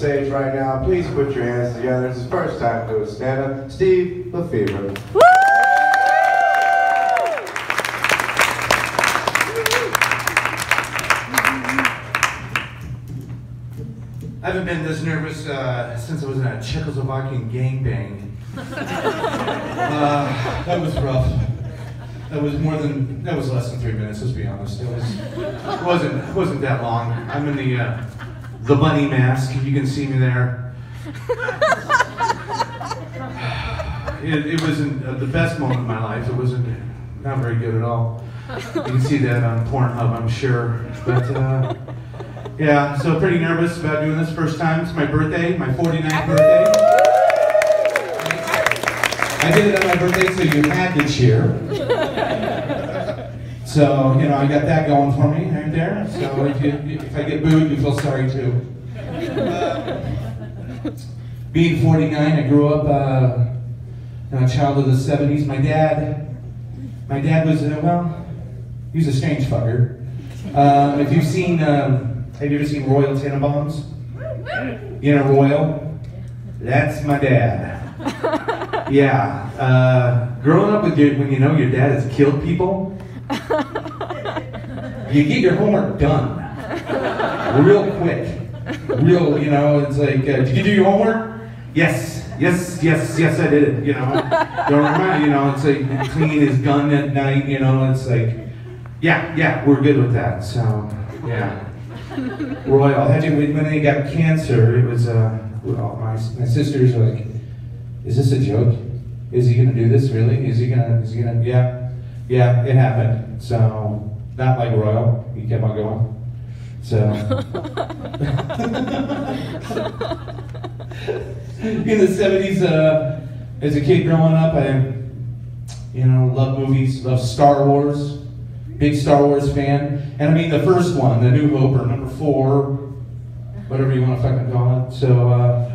stage right now. Please put your hands together. It's his first time doing stand-up. Steve Lefevre. I haven't been this nervous uh, since I was in a Czechoslovakian gangbang. uh, that was rough. That was more than that was less than three minutes. Let's be honest. It was it wasn't it wasn't that long. I'm in the uh, the bunny mask. If you can see me there. It, it wasn't uh, the best moment of my life. It wasn't not very good at all. You can see that on Pornhub, I'm sure. But uh, yeah, so pretty nervous about doing this first time. It's my birthday, my 49th birthday. I did it on my birthday, so you had to cheer. So, you know, I got that going for me right there. So if, you, if I get booed, you feel sorry too. Uh, being 49, I grew up uh, a child of the 70s. My dad, my dad was, uh, well, he was a strange fucker. Um, if you've seen, um, have you ever seen Royal Tenenbaums? You know Royal? That's my dad. Yeah. Uh, growing up with your, when you know your dad has killed people, you get your homework done real quick. Real, you know, it's like, uh, did you do your homework? Yes, yes, yes, yes, I did. You know, don't remind you know, it's like cleaning his gun at night. You know, it's like, yeah, yeah, we're good with that. So, yeah. Royal, had you when they got cancer, it was uh, well, my my sisters like, is this a joke? Is he gonna do this really? Is he gonna? Is he gonna? Yeah, yeah, it happened. So not like Royal, he kept on going. So in the seventies, uh, as a kid growing up, I you know love movies, love Star Wars, big Star Wars fan, and I mean the first one, The New Hope, or number four, whatever you want to fucking call it. So. Uh,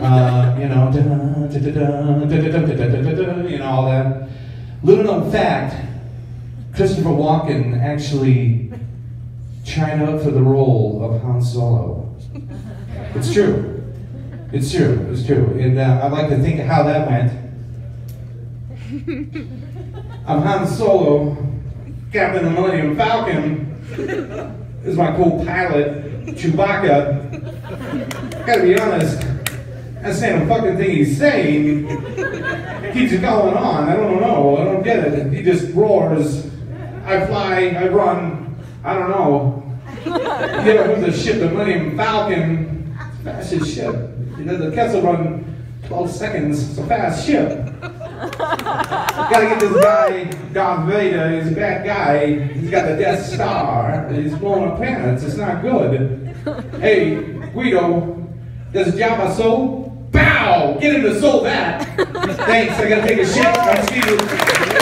uh, you know, you know, all that. Little known fact, Christopher Walken actually tried out for the role of Han Solo. It's true. It's true. It's true. And uh, I'd like to think of how that went. I'm Han Solo, Captain the Millennium Falcon. Is my co-pilot, Chewbacca. Gotta be honest, that same fucking thing he's saying keeps going on. I don't know. I don't get it. He just roars. I fly. I run. I don't know. You know who's the ship? The Millennium Falcon. Fast as shit. You know, the Kessel run 12 seconds. It's a fast ship. Gotta get this guy, Darth Vader. He's a bad guy. He's got the Death Star. He's blowing up planets. It's not good. Hey, Guido, does Jabba soul? Bow! Get him to soul that. Thanks, I gotta take a shit. I'm Steve.